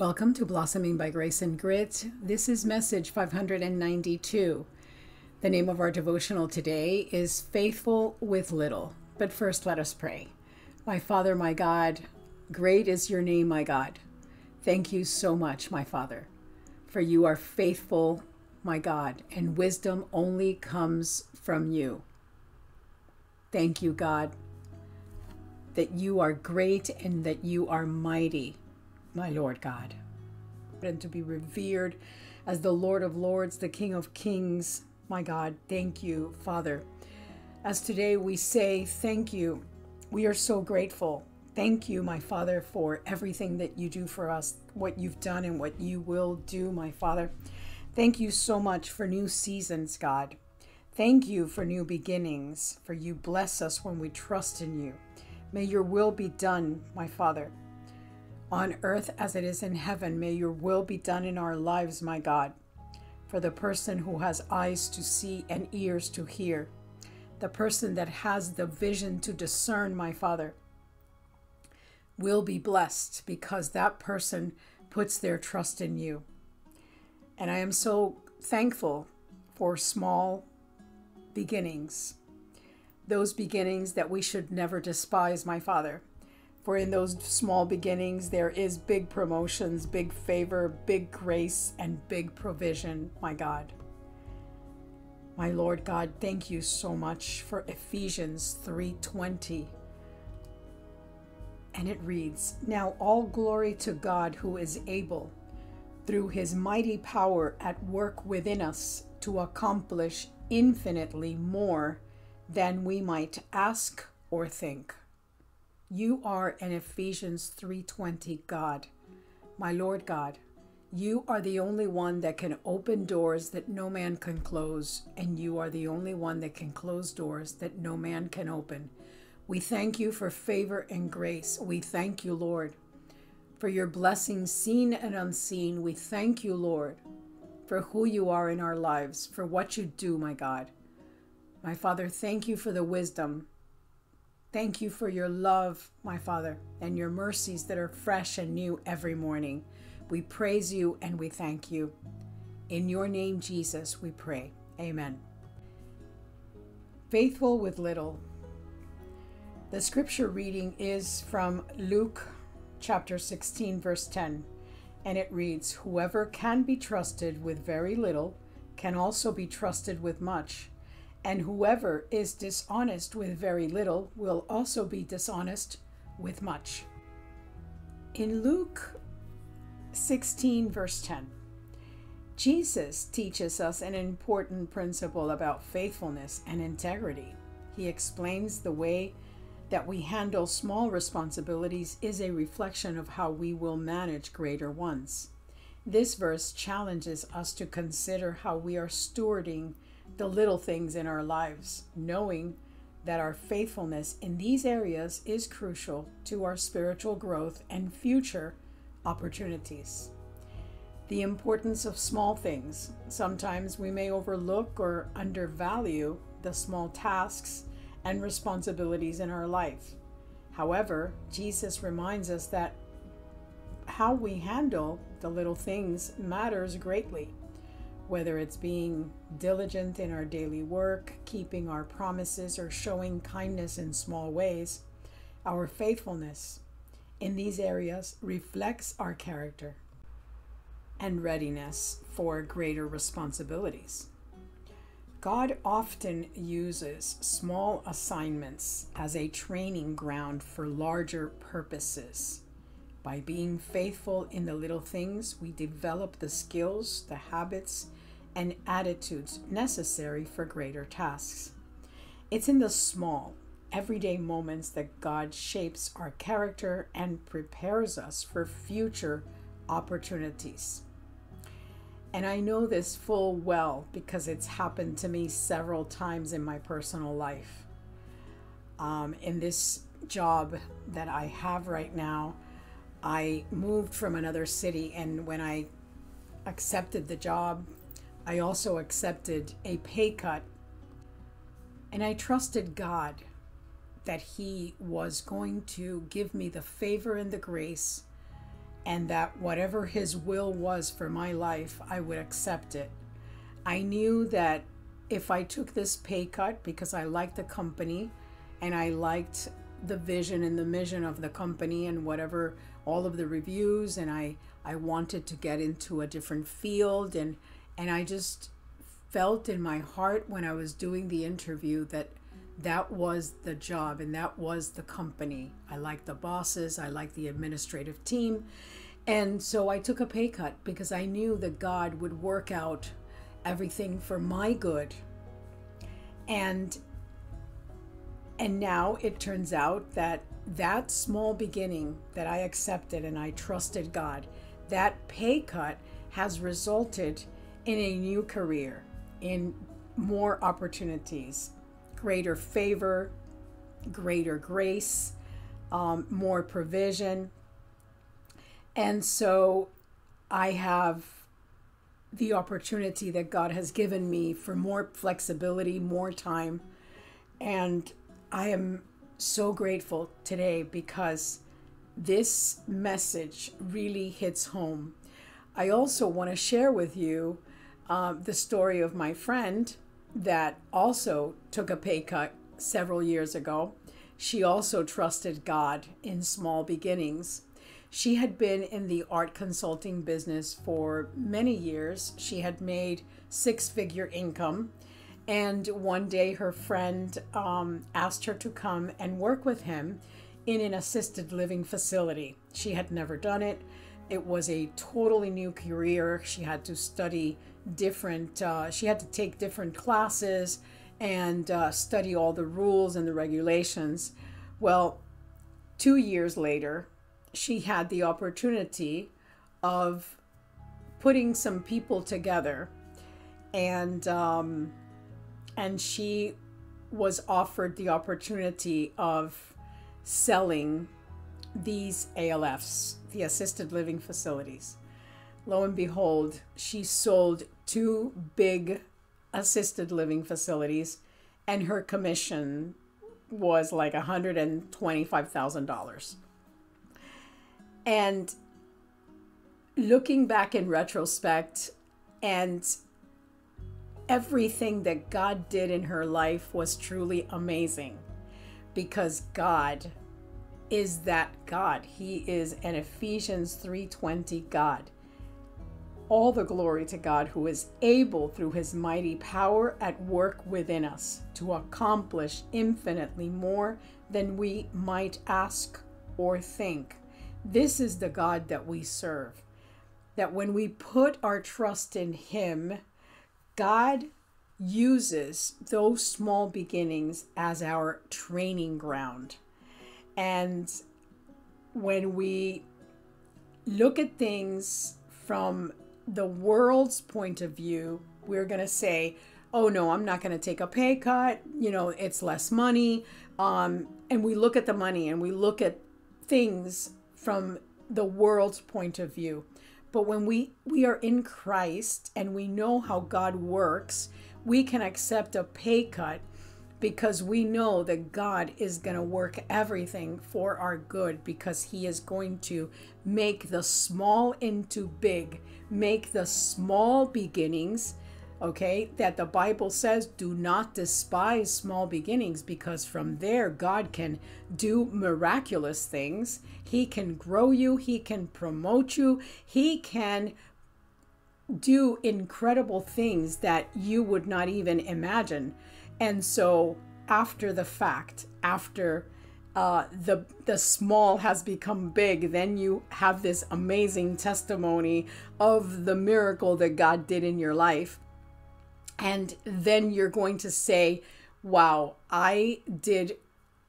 Welcome to Blossoming by Grace and Grit. This is message 592. The name of our devotional today is Faithful with Little. But first, let us pray. My Father, my God, great is your name, my God. Thank you so much, my Father, for you are faithful, my God, and wisdom only comes from you. Thank you, God, that you are great and that you are mighty my Lord God, and to be revered as the Lord of Lords, the King of Kings. My God, thank you, Father. As today we say thank you, we are so grateful. Thank you, my Father, for everything that you do for us, what you've done and what you will do, my Father. Thank you so much for new seasons, God. Thank you for new beginnings, for you bless us when we trust in you. May your will be done, my Father on earth as it is in heaven. May your will be done in our lives, my God. For the person who has eyes to see and ears to hear, the person that has the vision to discern, my Father, will be blessed because that person puts their trust in you. And I am so thankful for small beginnings, those beginnings that we should never despise, my Father for in those small beginnings, there is big promotions, big favor, big grace, and big provision, my God. My Lord God, thank you so much for Ephesians 3:20. And it reads, "Now all glory to God who is able through his mighty power at work within us to accomplish infinitely more than we might ask or think." You are an Ephesians 3:20 God. My Lord God, you are the only one that can open doors that no man can close, and you are the only one that can close doors that no man can open. We thank you for favor and grace. We thank you, Lord, for your blessings seen and unseen. We thank you, Lord, for who you are in our lives, for what you do, my God. My Father, thank you for the wisdom Thank you for your love, my Father, and your mercies that are fresh and new every morning. We praise you and we thank you. In your name, Jesus, we pray. Amen. Faithful with little. The scripture reading is from Luke chapter 16, verse 10, and it reads Whoever can be trusted with very little can also be trusted with much and whoever is dishonest with very little will also be dishonest with much. In Luke 16, verse 10, Jesus teaches us an important principle about faithfulness and integrity. He explains the way that we handle small responsibilities is a reflection of how we will manage greater ones. This verse challenges us to consider how we are stewarding the little things in our lives, knowing that our faithfulness in these areas is crucial to our spiritual growth and future opportunities. The importance of small things. Sometimes we may overlook or undervalue the small tasks and responsibilities in our life. However, Jesus reminds us that how we handle the little things matters greatly whether it's being diligent in our daily work, keeping our promises, or showing kindness in small ways, our faithfulness in these areas reflects our character and readiness for greater responsibilities. God often uses small assignments as a training ground for larger purposes. By being faithful in the little things, we develop the skills, the habits, and attitudes necessary for greater tasks. It's in the small, everyday moments that God shapes our character and prepares us for future opportunities. And I know this full well because it's happened to me several times in my personal life. Um, in this job that I have right now, I moved from another city, and when I accepted the job I also accepted a pay cut. And I trusted God that He was going to give me the favor and the grace and that whatever His will was for my life, I would accept it. I knew that if I took this pay cut because I liked the company and I liked the vision and the mission of the company and whatever all of the reviews and I I wanted to get into a different field and and I just felt in my heart when I was doing the interview that that was the job and that was the company. I liked the bosses, I liked the administrative team. And so I took a pay cut because I knew that God would work out everything for my good. And and now it turns out that that small beginning that I accepted and I trusted God, that pay cut has resulted in a new career, in more opportunities, greater favor, greater grace, um, more provision. And so I have the opportunity that God has given me for more flexibility, more time. And I am so grateful today because this message really hits home. I also want to share with you uh, the story of my friend that also took a pay cut several years ago. She also trusted God in small beginnings. She had been in the art consulting business for many years. She had made six figure income and one day her friend um, asked her to come and work with him in an assisted living facility. She had never done it. It was a totally new career. She had to study different, uh, she had to take different classes and uh, study all the rules and the regulations. Well, two years later, she had the opportunity of putting some people together and um, and she was offered the opportunity of selling these ALFs, the assisted living facilities. Lo and behold, she sold two big assisted living facilities, and her commission was like $125,000. And looking back in retrospect and everything that God did in her life was truly amazing because God is that God. He is an Ephesians 3:20 God. All the glory to God who is able through his mighty power at work within us to accomplish infinitely more than we might ask or think. This is the God that we serve. That when we put our trust in him, God uses those small beginnings as our training ground. And when we look at things from the world's point of view, we're going to say, oh no, I'm not going to take a pay cut. You know, it's less money. Um, and we look at the money and we look at things from the world's point of view. But when we, we are in Christ and we know how God works, we can accept a pay cut because we know that God is going to work everything for our good because He is going to make the small into big, make the small beginnings okay, that the Bible says do not despise small beginnings because from there God can do miraculous things. He can grow you, He can promote you, He can do incredible things that you would not even imagine. And so, after the fact, after uh, the the small has become big, then you have this amazing testimony of the miracle that God did in your life. And then you're going to say wow i did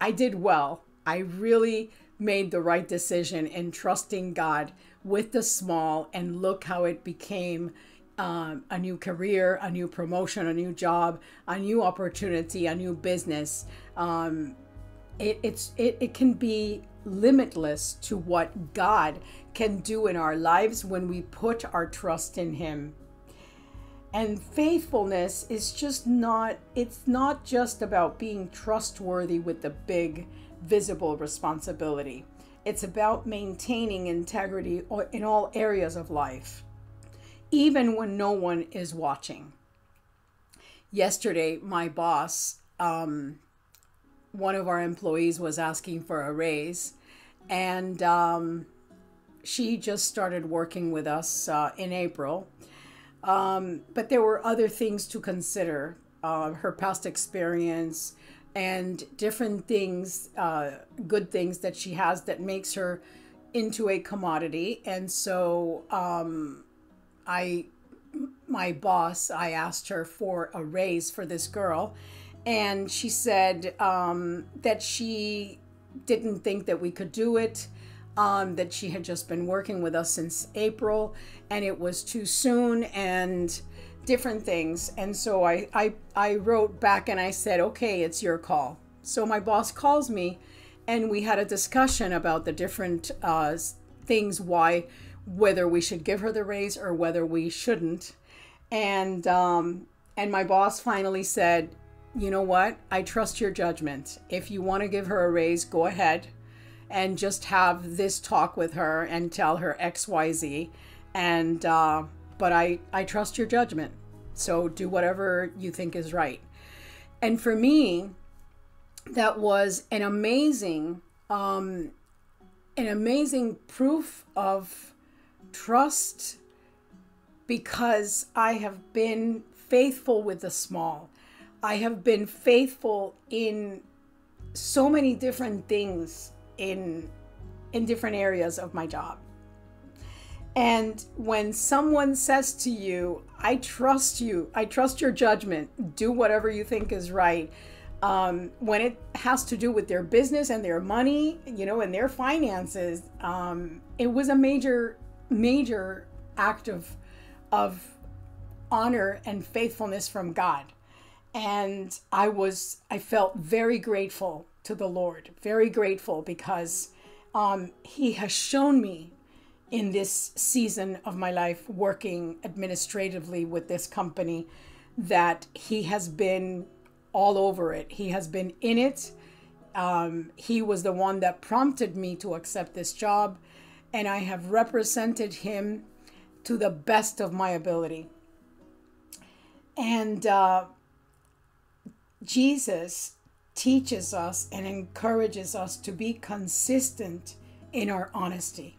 i did well. I really made the right decision in trusting god with the small and look how it became um, a new career a new promotion a new job a new opportunity a new business. Um, it, it's it, it can be limitless to what god can do in our lives when we put our trust in him. And faithfulness is just not it's not just about being trustworthy with the big visible responsibility. It's about maintaining integrity in all areas of life, even when no one is watching. Yesterday, my boss, um, one of our employees, was asking for a raise, and um, she just started working with us uh, in April. Um, but there were other things to consider uh, her past experience and different things, uh, good things that she has that makes her into a commodity. And so um, I, my boss, I asked her for a raise for this girl. And she said um, that she didn't think that we could do it um, that she had just been working with us since April and it was too soon and different things. And so I, I, I wrote back and I said, okay, it's your call. So my boss calls me and we had a discussion about the different uh, things why, whether we should give her the raise or whether we shouldn't. And, um, and my boss finally said, you know what? I trust your judgment. If you want to give her a raise, go ahead and just have this talk with her and tell her xyz and uh, but i i trust your judgment so do whatever you think is right and for me that was an amazing um, an amazing proof of trust because i have been faithful with the small i have been faithful in so many different things in in different areas of my job. And when someone says to you, I trust you, I trust your judgment, do whatever you think is right. Um, when it has to do with their business and their money, you know, and their finances, um, it was a major, major act of, of honor and faithfulness from God. And I was, I felt very grateful to the Lord. Very grateful because um, He has shown me in this season of my life working administratively with this company that He has been all over it. He has been in it. Um, he was the one that prompted me to accept this job, and I have represented Him to the best of my ability. And uh, Jesus teaches us and encourages us to be consistent in our honesty,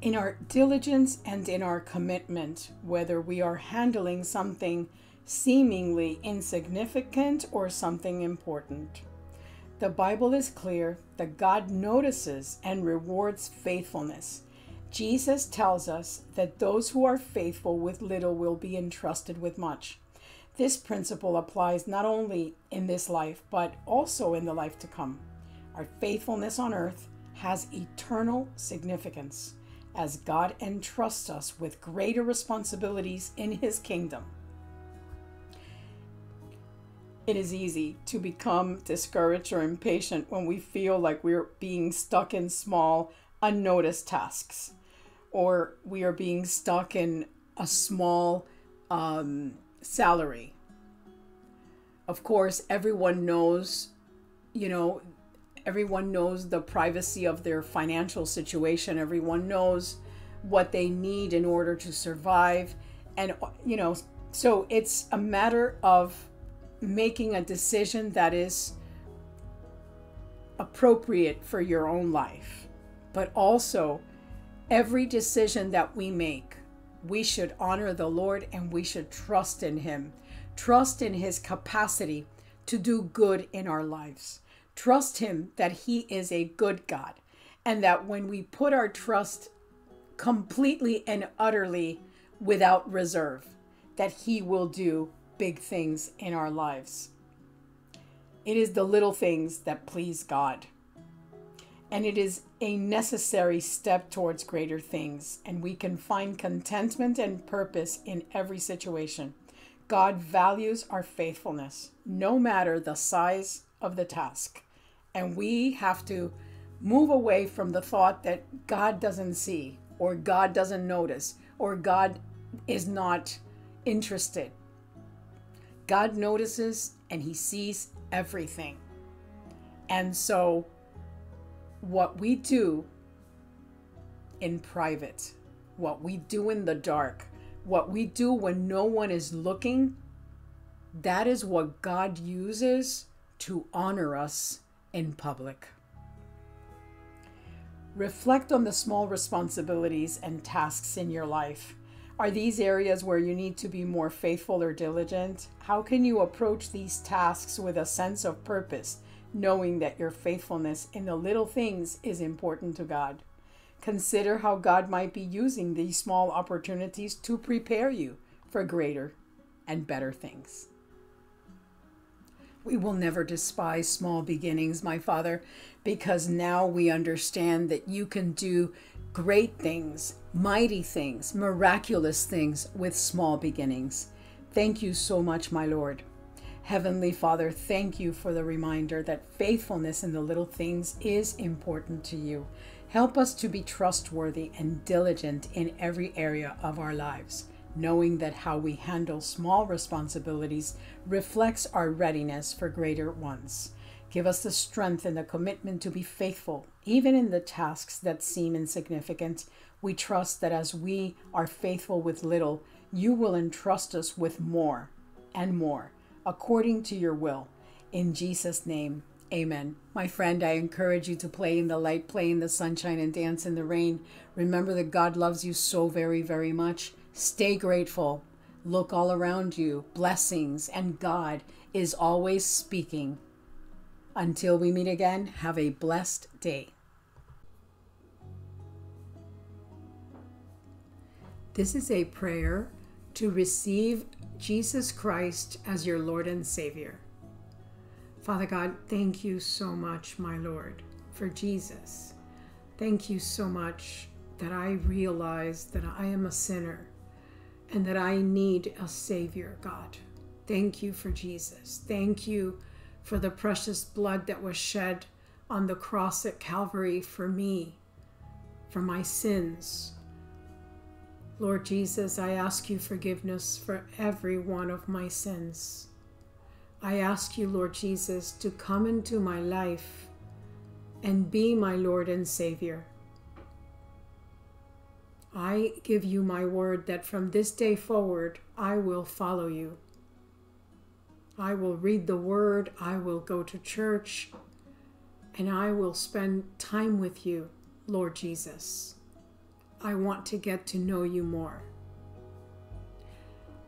in our diligence, and in our commitment, whether we are handling something seemingly insignificant or something important. The Bible is clear that God notices and rewards faithfulness. Jesus tells us that those who are faithful with little will be entrusted with much. This principle applies not only in this life, but also in the life to come. Our faithfulness on earth has eternal significance as God entrusts us with greater responsibilities in His kingdom. It is easy to become discouraged or impatient when we feel like we're being stuck in small, unnoticed tasks, or we are being stuck in a small, um, salary. Of course, everyone knows, you know, everyone knows the privacy of their financial situation. Everyone knows what they need in order to survive. And, you know, so it's a matter of making a decision that is appropriate for your own life. But also, every decision that we make we should honor the Lord and we should trust in Him. Trust in His capacity to do good in our lives. Trust Him that He is a good God and that when we put our trust completely and utterly without reserve, that He will do big things in our lives. It is the little things that please God and it is a necessary step towards greater things, and we can find contentment and purpose in every situation. God values our faithfulness, no matter the size of the task. And we have to move away from the thought that God doesn't see, or God doesn't notice, or God is not interested. God notices and He sees everything. And so what we do in private, what we do in the dark, what we do when no one is looking, that is what God uses to honor us in public. Reflect on the small responsibilities and tasks in your life. Are these areas where you need to be more faithful or diligent? How can you approach these tasks with a sense of purpose, knowing that your faithfulness in the little things is important to God? Consider how God might be using these small opportunities to prepare you for greater and better things. We will never despise small beginnings, my Father, because now we understand that you can do great things, mighty things, miraculous things with small beginnings. Thank you so much, my Lord. Heavenly Father, thank you for the reminder that faithfulness in the little things is important to you. Help us to be trustworthy and diligent in every area of our lives, knowing that how we handle small responsibilities reflects our readiness for greater ones. Give us the strength and the commitment to be faithful, even in the tasks that seem insignificant. We trust that as we are faithful with little, you will entrust us with more and more, according to your will. In Jesus' name, amen. My friend, I encourage you to play in the light, play in the sunshine, and dance in the rain. Remember that God loves you so very, very much. Stay grateful. Look all around you, blessings, and God is always speaking. Until we meet again, have a blessed day. This is a prayer to receive Jesus Christ as your Lord and Savior. Father God, thank you so much, my Lord, for Jesus. Thank you so much that I realize that I am a sinner and that I need a Savior, God. Thank you for Jesus. Thank you for the precious blood that was shed on the cross at Calvary for me, for my sins. Lord Jesus, I ask you forgiveness for every one of my sins. I ask you, Lord Jesus, to come into my life and be my Lord and Savior. I give you my word that from this day forward I will follow you. I will read the word, I will go to church, and I will spend time with you, Lord Jesus. I want to get to know you more.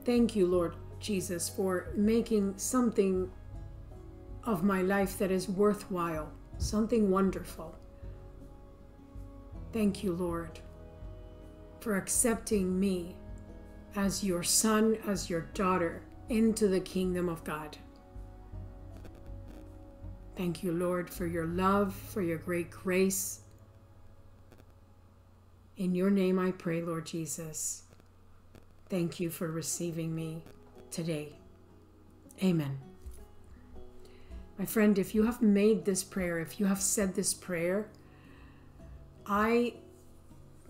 Thank you, Lord Jesus, for making something of my life that is worthwhile, something wonderful. Thank you, Lord for accepting me as your son, as your daughter into the kingdom of God. Thank you, Lord, for your love, for your great grace. In your name I pray, Lord Jesus. Thank you for receiving me today. Amen. My friend, if you have made this prayer, if you have said this prayer, I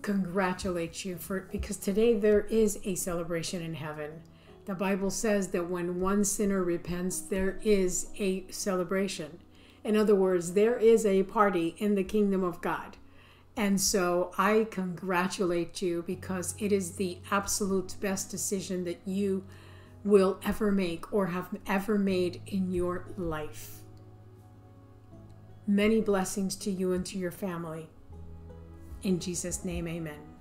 congratulate you for because today there is a celebration in heaven. The Bible says that when one sinner repents, there is a celebration. In other words, there is a party in the kingdom of God. And so I congratulate you because it is the absolute best decision that you will ever make or have ever made in your life. Many blessings to you and to your family. In Jesus' name, amen.